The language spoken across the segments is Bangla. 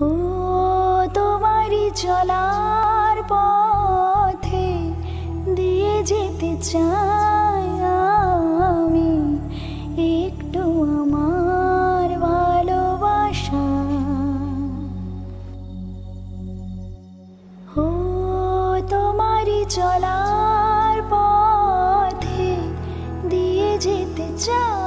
ও, তোমারই চলার পথে দিয়ে যেতে চাই আমি। একটু আমার ভালোবাসা। ও, তোমারই চলার পথে দিয়ে যেতে চাই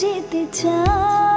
যেতে চাই।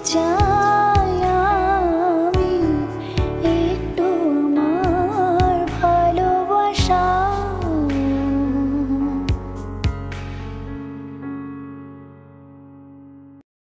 家。